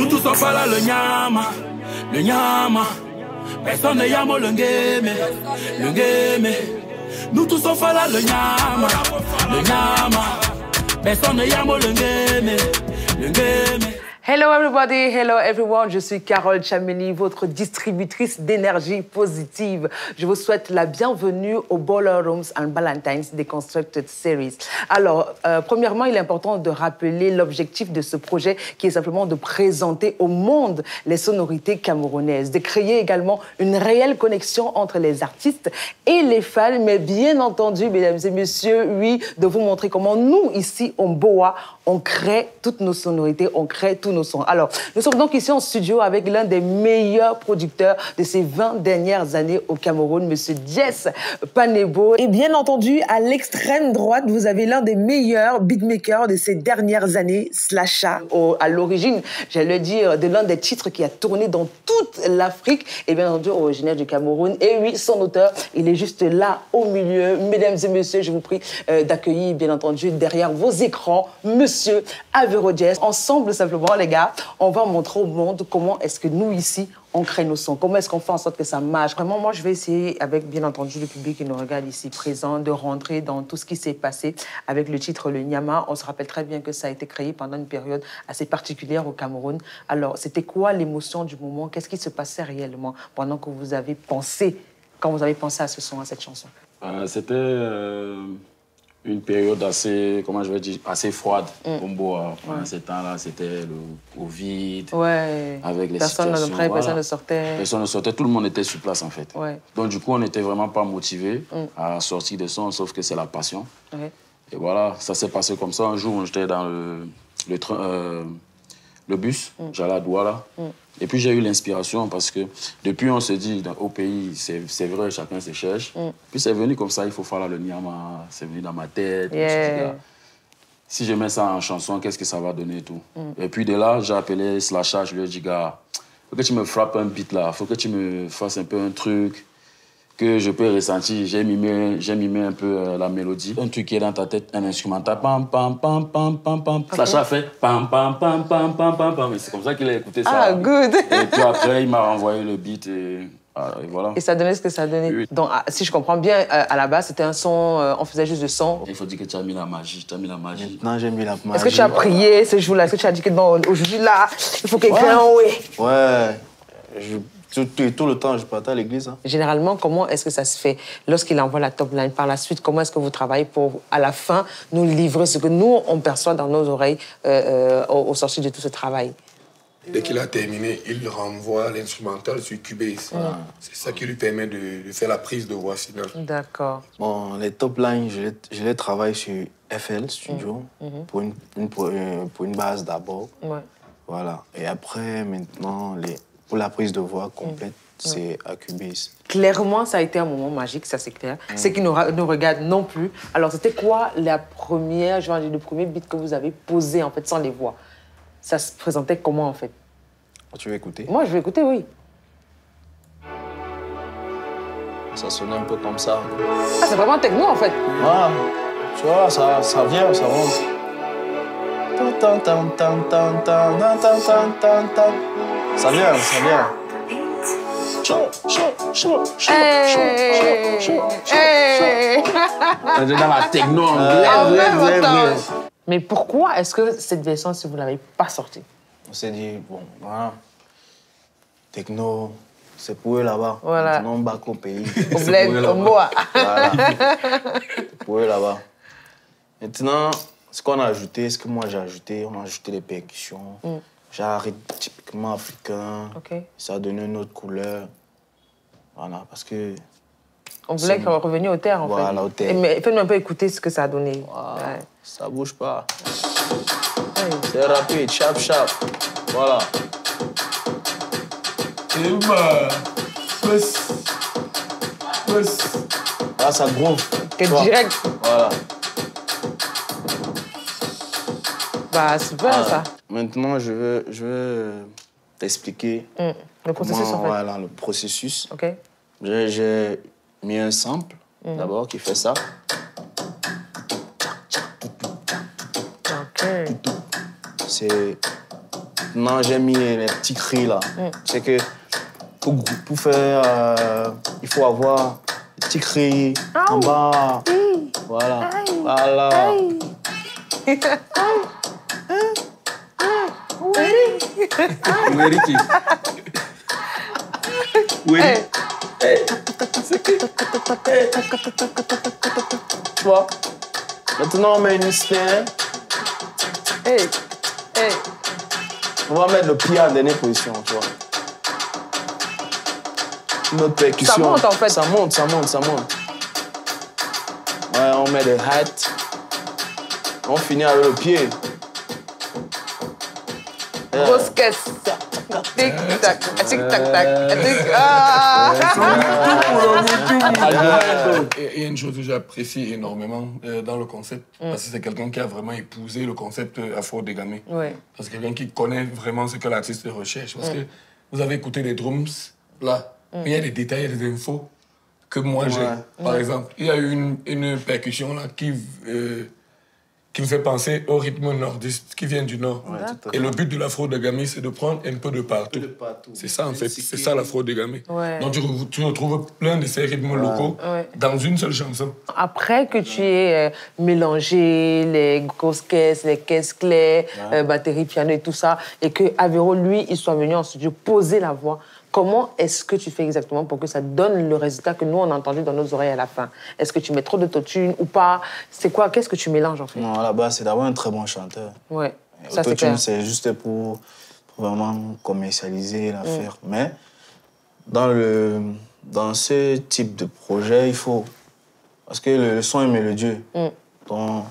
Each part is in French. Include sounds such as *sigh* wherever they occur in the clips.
Nous tous on là le nyama, le nyama. Personne ne yamo le game, le game. Nous tous on là le nyama, le nyama. Personne ne yamo le game, le game. Hello everybody, hello everyone, je suis Carole Chameli, votre distributrice d'énergie positive. Je vous souhaite la bienvenue au Baller Rooms and Valentine's Deconstructed Series. Alors, euh, premièrement, il est important de rappeler l'objectif de ce projet qui est simplement de présenter au monde les sonorités camerounaises, de créer également une réelle connexion entre les artistes et les fans, mais bien entendu, mesdames et messieurs, oui, de vous montrer comment nous, ici, au Boa, on crée toutes nos sonorités, on crée tous nos sons. Alors, nous sommes donc ici en studio avec l'un des meilleurs producteurs de ces 20 dernières années au Cameroun, Monsieur Jess Panebo. Et bien entendu, à l'extrême droite, vous avez l'un des meilleurs beatmakers de ces dernières années, Slasha. Au- à l'origine, j'allais dire, de l'un des titres qui a tourné dans toute l'Afrique et bien entendu originaire du Cameroun. Et oui, son auteur, il est juste là au milieu. Mesdames et messieurs, je vous prie euh, d'accueillir, bien entendu, derrière vos écrans, Monsieur Jazz. Ensemble, simplement, les gars, on va montrer au monde comment est-ce que nous, ici, on crée nos sons. Comment est-ce qu'on fait en sorte que ça marche? Vraiment, moi, je vais essayer, avec bien entendu le public qui nous regarde ici présent, de rentrer dans tout ce qui s'est passé avec le titre Le Nyama. On se rappelle très bien que ça a été créé pendant une période assez particulière au Cameroun. Alors, c'était quoi l'émotion du moment? Qu'est-ce qui se passait réellement pendant que vous avez pensé, quand vous avez pensé à ce son, à cette chanson? Euh, C'était euh, une période assez, comment je vais dire, assez froide Mm. au Mboa. Pendant ces temps-là, c'était le Covid. Ouais. Avec les personne situations, n'entrait, personne voilà. ne sortait. Personne ne sortait, tout le monde était sur place en fait. Ouais. Donc du coup, on n'était vraiment pas motivé Mm. à sortir des sons, sauf que c'est la passion. Et voilà, ça s'est passé comme ça. Un jour, j'étais dans le, le, train, euh, le bus, j'allais à Douala. Et puis j'ai eu l'inspiration parce que depuis, on se dit, dans- au pays, c'est vrai, chacun se cherche. Mm. Puis c'est venu comme ça, il faut faire le Niama, c'est venu dans ma tête. Yeah. si je mets ça en chanson, qu'est-ce que ça va donner et tout. Mm. Et puis de là, j'ai appelé Slasha, je lui ai dit, gars, faut que tu me frappes un beat là, faut que tu me fasses un peu un truc que je peux ressentir. J'ai mimé, j'ai mimé un peu euh, la mélodie. Un truc qui est dans ta tête, un instrumental. Pam, pam, pam, pam, pam, pam. Slasha fait pam, pam, pam, pam, pam, pam, pam. Et c'est comme ça qu'il a écouté ça. Ah, good. Et puis après, il m'a renvoyé le beat et, ah, et voilà. Et ça donnait ce que ça donnait. Oui. Donc, ah, si je comprends bien, euh, à la base, c'était un son, euh, on faisait juste du son. Il faut dire que tu as mis la magie, tu as mis la magie. Maintenant, j'ai mis la magie. Est-ce que tu as prié ce jour-là? Est-ce que tu as dit que non, aujourd'hui, là, il faut quelqu'un, oui. Ouais. Je, tout, tout- tout le temps, je partais à l'église. hein. Généralement, comment est-ce que ça se fait lorsqu'il envoie la top line? Par la suite, comment est-ce que vous travaillez pour, à la fin, nous livrer ce que nous, on perçoit dans nos oreilles euh, euh, au, au sortir de tout ce travail? Dès qu'il a terminé, il renvoie l'instrumental sur Cubase. C'est ça qui lui permet de, de faire la prise de voix finale. D'accord. Bon, les top lines, je les, je les travaille sur FL Studio pour, une, une- pour, euh, pour une base d'abord. Ouais. Voilà. Et après, maintenant, les, pour la prise de voix complète, c'est à Cubase. Clairement, ça a été un moment magique, ça c'est clair. Ceux qui nous, nous regardent non plus. Alors, c'était quoi la première, je vais dire, le premier beat que vous avez posé, en fait, sans les voix? Ça se présentait comment, en fait? Tu veux écouter? Moi, je vais écouter, oui. Ça sonnait un peu comme ça. Ah, c'est vraiment techno, en fait. Ah, tu vois, ça, ça vient, ça rentre. Ça vient, ça vient. Hey. On est dans la techno ah, anglaise. Ah, Mais pourquoi est-ce que cette version, si vous l'avez pas sortie? On s'est dit, bon, voilà, techno, c'est pour eux là-bas. Voilà. Non, back au pays. Au bled, au bois. Voilà. *laughs* c'est pour eux là-bas. Maintenant, ce qu'on a ajouté, ce que moi j'ai ajouté, on a ajouté les percussions. Mm rythme typiquement africain. Ok. Ça a donné une autre couleur. Voilà, parce que. On voulait C'est- revenir au terre, en fait. Voilà, au terre. Et Mais faites-nous un peu écouter ce que ça a donné. ah, Ouais. Ça bouge pas. Ouais. C'est rapide, chap, chap. Voilà. Là, ça groove. Vois? direct. Voilà. Bah, super, Ah, ça. Maintenant, je veux, je veux t'expliquer Mm. Le processus, comment- en fait. voilà, le processus. OK J'ai- mis un sample d'abord qui fait ça. OK. C'est maintenant, j'ai mis les petits cris là. C'est que pour, pour faire, euh, il faut avoir les petits cris en bas. Voilà. Voilà. *laughs* Weri qui Oui. Tu vois Maintenant, on met une snare. Hey, hey. On va mettre le pied en dernière position, tu vois. Notre percussion. Ça monte, en fait. Ça monte, ça monte, ça monte. Ouais, on met des hats. On finit avec le pied. Yeah. Grosse caisse. Tic tac, tic tac tac, tic. Ah! Et il y a une chose que j'apprécie énormément euh, dans le concept, parce que c'est quelqu'un qui a vraiment épousé le concept euh, afro-dégamé. Ouais. Parce que quelqu'un qui connaît vraiment ce que l'artiste recherche. Parce que vous avez écouté les drums, là, mais il y a des détails, il y a des infos que moi j'ai. Par exemple, il y a eu une, une percussion là qui, euh, qui me fait penser au rythme nordiste qui vient du nord. tout à Et le but de l'afro-dégamé, c'est de prendre un peu de partout. C'est ça en fait, c'est ça l'afro-dégamé. Ouais. Donc tu, tu retrouves plein de ces rythmes locaux Ouais. dans une seule chanson. Après que tu aies euh, mélangé les grosses caisses, les caisses claires, euh, batterie, piano et tout ça, et que Avero, lui, il soit venu en studio poser la voix, comment est-ce que tu fais exactement pour que ça donne le résultat que nous, on a entendu dans nos oreilles à la fin? Est-ce que tu mets trop d'autotune ou pas? C'est quoi? Qu'est-ce que tu mélanges en fait? Non, à la base, c'est d'avoir un très bon chanteur. Ouais, ça c'est c'est juste pour, pour vraiment commercialiser l'affaire. Mais dans, le, dans ce type de projet, il faut. Parce que le, le son est mélodieux. Donc,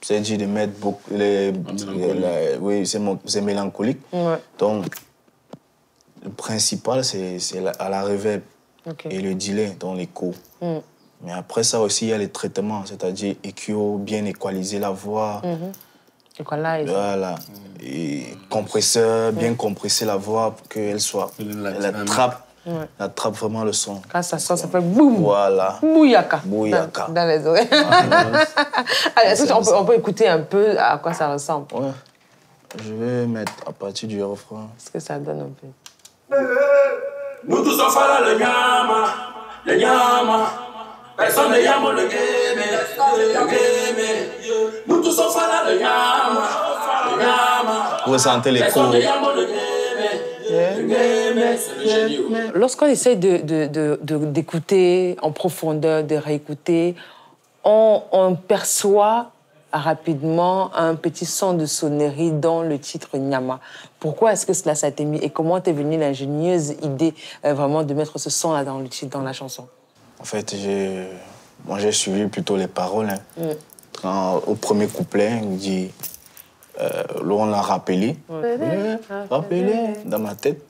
c'est dit de mettre beaucoup. Les, oui, c'est mélancolique. Ouais. Donc, le principal, c'est c'est la- à la reverb Ok. et le delay dans l'écho. Mm. Mais après ça aussi, il y a les traitements, c'est-à-dire EQ, bien équaliser la voix. Quoi là et- Voilà. Et compresseur, bien compresser la voix pour qu'elle soit. La attrape, Ouais. elle attrape vraiment le son. Quand ça sort, ça fait boum Voilà. Bouyaka. Bouyaka. Dans, dans les oreilles. *laughs* Allez, est-ce qu'on peut, on peut écouter un peu à quoi ça ressemble? Ouais. Je vais mettre à partir du refrain. Ce que ça donne un peu? Nous tous on fait le nyama, le nyama. Personne ne yama le game, le game. Nous tous on fait le nyama, le nyama. Vous ressentez l'écho. Personne ne yama le game, le game. C'est le génie. oh. Lorsqu'on essaie de, de- de- de- d'écouter en profondeur, de réécouter, on, on perçoit rapidement un petit son de sonnerie dans le titre Nyama. Pourquoi est-ce que cela s'est mis et comment t'es venue l'ingénieuse idée euh, vraiment de mettre ce son-là dans le titre, dans la chanson? En fait, j'ai moi, j'ai suivi plutôt les paroles. hein. Quand, au premier couplet, il dit. Euh, l'a rappelé. Rappelé dans ma tête.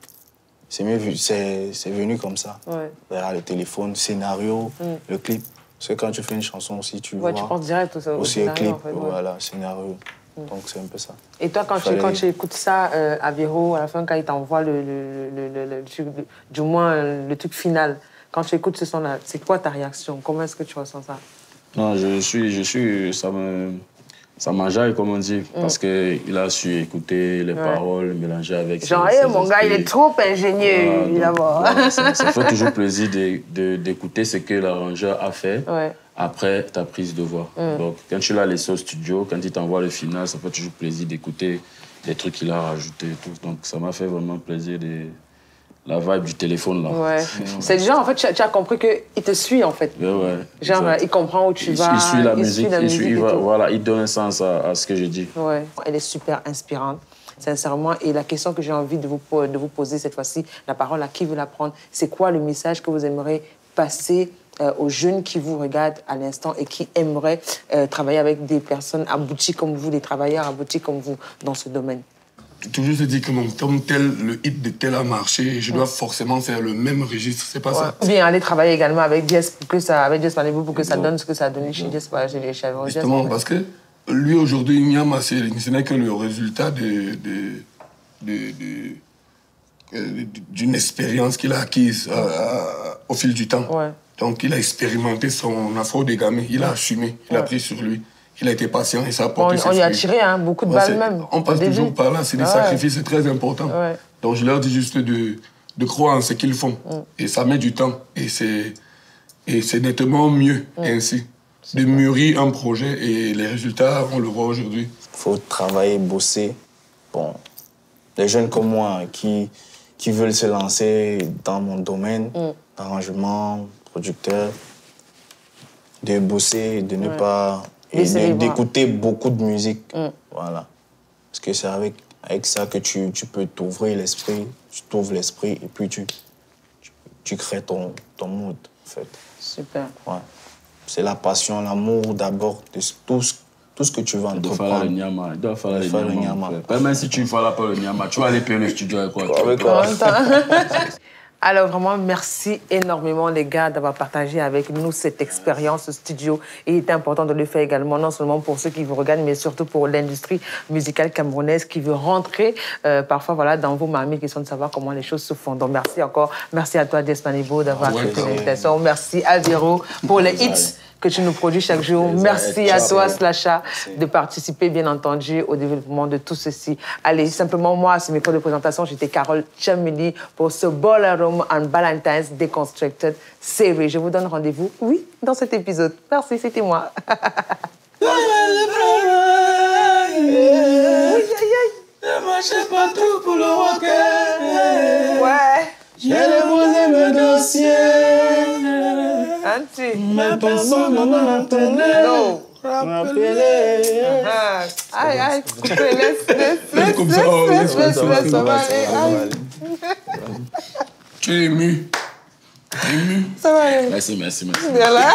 C'est mieux vu- c'est c'est venu comme ça. Ouais. Derrière le téléphone, scénario, le clip. Parce que quand tu fais une chanson aussi, tu Ouais, vois. tu penses direct au, au aussi scénario, clip, en fait, ouais. voilà, scénario. Donc c'est un peu ça. Et toi, quand, tu, Fallait- quand tu écoutes ça euh, à Véro, à la fin, quand il t'envoie le, le, le, le- le truc, le- du moins euh, le truc final, quand tu écoutes ce son-là, c'est quoi ta réaction? Comment est-ce que tu ressens ça? Non, je suis, je suis, ça me, ça m'enjaille, comme on dit, parce qu'il a su écouter les paroles, mélanger avec ses- Genre, ses Eh, mon gars, il est trop ingénieux, évidemment. voilà, ça, ça fait *laughs* toujours plaisir d'écouter ce que l'arrangeur a fait Ouais. après ta prise de voix. Donc, quand tu l'as laissé au studio, quand il t'envoie le final, ça fait toujours plaisir d'écouter les trucs qu'il a rajoutés et tout. Donc, ça m'a fait vraiment plaisir de la vibe du téléphone là. Ouais. *laughs* C'est genre, en fait, tu as, tu as compris qu'il te suit, en fait. Ouais, ouais. Genre, exact. il comprend où tu il, vas. il suit la musique, la il, suit- musique il et va- tout. voilà, il donne un sens à, à ce que je dis. Ouais. Elle est super inspirante, sincèrement. Et la question que j'ai envie de vous, de vous poser cette fois-ci, la parole à qui veut la prendre, c'est quoi le message que vous aimeriez passer euh, aux jeunes qui vous regardent à l'instant et qui aimeraient euh, travailler avec des personnes abouties comme vous, des travailleurs aboutis comme vous dans ce domaine? Toujours se dire que mon, comme tel, le hit de tel a marché, je dois forcément faire le même registre. C'est pas ça. Ou bien aller travailler également avec Jess pour que ça, avec Jess Malibu pour que ça donne ce que ça a donné chez Jess, chez Jess, Justement, parce que lui, aujourd'hui, ce n'est que le résultat de, de, de- de- euh, d'une expérience qu'il a acquise euh, euh, au fil du temps. Ouais. Donc, il a expérimenté son afro dégamé, il a assumé, il a pris sur lui. Il a été patient et ça a On, porté ses on y a tiré hein, beaucoup de Ouais, balles même. On passe toujours par là, c'est des Ah ouais. sacrifices très importants. Ouais. Donc je leur dis juste de, de croire en ce qu'ils font. Mm. Et ça met du temps. Et c'est, et c'est nettement mieux Mm. ainsi. De mûrir un projet et les résultats, on le voit aujourd'hui. faut travailler, bosser. Bon, les jeunes comme moi qui, qui veulent se lancer dans mon domaine d'arrangement, producteur, de bosser, de ne pas. Et d'écouter beaucoup de musique. Voilà. Parce que c'est avec, avec ça que tu, tu peux t'ouvrir l'esprit, tu t'ouvres l'esprit et puis tu, tu, tu crées ton, ton mood, en fait. Super. Ouais. C'est la passion, l'amour d'abord, de tout ce, tout ce que tu vas Il doit falloir le entreprendre. nyama. Il doit falloir le faire le nyama. Même si tu ne feras pas le nyama, tu vas aller payer le studio avec quoi tu Avec quoi *laughs* *laughs* Alors vraiment, merci énormément les gars d'avoir partagé avec nous cette expérience studio. Et il était important de le faire également, non seulement pour ceux qui vous regardent, mais surtout pour l'industrie musicale camerounaise qui veut rentrer euh, parfois voilà, dans vos mamies qui sont de savoir comment les choses se font. Donc merci encore. Merci à toi, Despanibo, d'avoir Ouais, accepté ouais. l'invitation. Merci à Véro pour les hits que tu nous produis chaque jour. Merci à toi, Slasha, de participer, bien entendu, au développement de tout ceci. Allez, simplement, moi, c'est mes cours de présentation. J'étais Carole Chamili pour ce Ballroom on Valentine's Deconstructed Series. Je vous donne rendez-vous, oui, dans cet épisode. Merci, c'était moi. *laughs* Oui, aïe, aïe. Mais personne n'en. Rappelez. Ah, Aïe, aïe, coupez, laisse, laisse, laisse, laisse, ça va aller. Aïe, Tu es ému. Ému. Ça va aller. Merci, merci, merci. Voilà.